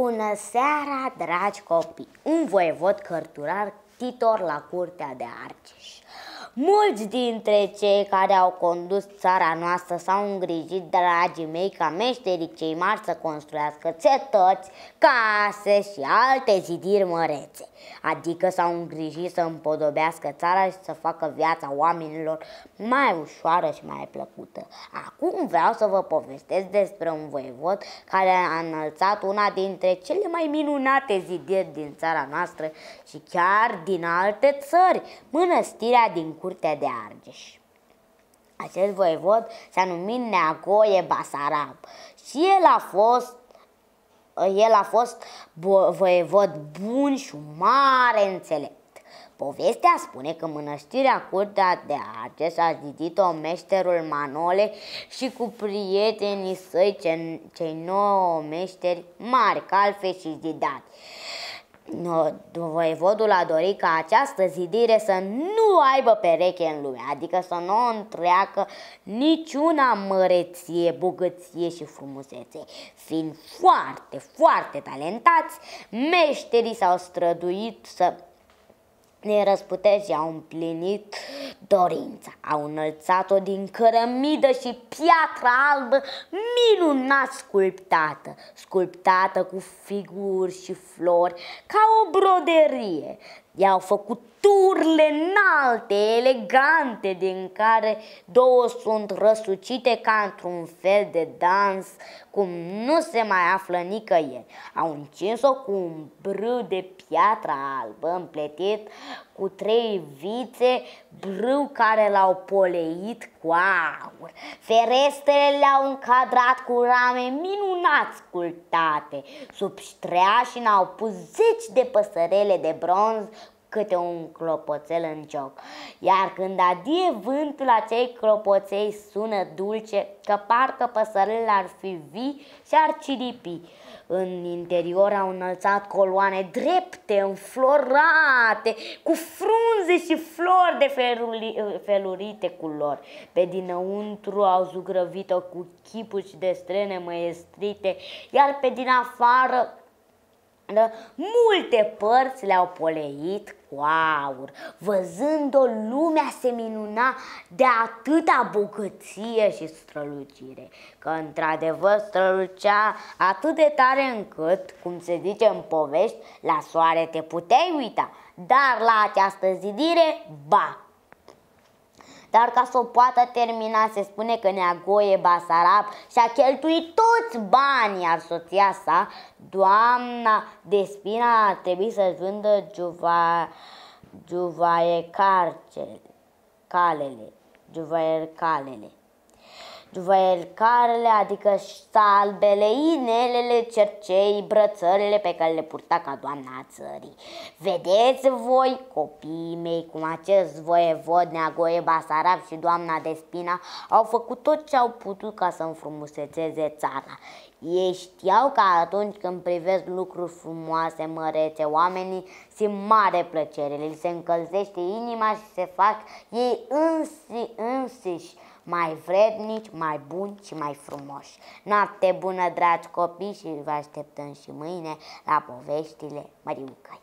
Bună seara, dragi copii! Un voievod cărturar titor la curtea de Argeș. Mulți dintre cei care au condus țara noastră s-au îngrijit, dragii mei, ca meșterii cei mari să construiască cetăți, case și alte zidiri mărețe. Adică s-au îngrijit să împodobească țara și să facă viața oamenilor mai ușoară și mai plăcută. Acum vreau să vă povestesc despre un voievod care a înălțat una dintre cele mai minunate zidiri din țara noastră și chiar din alte țări, mănăstirea din Curtea de Argeș. Acest voievod s-a numit Neagoie Basarab și el a fost el a fost voievod bun și mare înțelept. Povestea spune că mănăstirea Curtea de Argeș a zidit-o meșterul Manole și cu prietenii săi cei nouă meșteri mari, calfe și zidați voievodul a dorit ca această zidire să nu aibă pereche în lume, adică să nu o întreacă niciuna măreție, bogăție și frumusețe. Fiind foarte, foarte talentați, meșterii s-au străduit să ne răsputeți au împlinit dorința. Au înălțat-o din cărămidă și piatră albă minunat sculptată, sculptată cu figuri și flori, ca o broderie. I-au făcut turle înalte, elegante, din care două sunt răsucite ca într-un fel de dans, cum nu se mai află nicăieri. Au încins-o cu un brâu de piatră albă împletit cu trei vițe, brâu care l-au poleit cu aur. Ferestrele le-au încadrat cu rame minunat sculptate. Sub ștreașini au pus zeci de păsărele de bronz câte un clopoțel în joc. Iar când adie vântul, acei clopoței sună dulce, că parcă păsărele ar fi vii și ar ciripi. În interior au înălțat coloane drepte, înflorate, cu frunze și flori de feluri, felurite culori. Pe dinăuntru au zugrăvit-o cu chipuri de strene măestrite, iar pe din afară da? Multe părți le-au poleit cu aur. Văzând-o, lumea se minuna de atâta bogăție și strălucire, că într-adevăr strălucea atât de tare încât, cum se zice în povești, la soare te puteai uita, dar la această zidire, ba, dar ca să o poată termina, se spune că Neagoie Basarab și-a cheltuit toți banii, iar soția sa, doamna Despina, ar trebui să-și vândă juva, juvaie carcele, calele, juvaie calele juvelcarele, adică salbele, inelele, cercei, brățările pe care le purta ca doamna țării. Vedeți voi, copiii mei, cum acest voievod Neagoie Basarab și doamna Despina au făcut tot ce au putut ca să înfrumusețeze țara. Ei știau că atunci când privesc lucruri frumoase, mărețe, oamenii simt mare plăcere, li se încălzește inima și se fac ei însi, însiși mai vrednici, mai buni și mai frumoși. Noapte bună, dragi copii, și vă așteptăm și mâine la poveștile Măriucăi.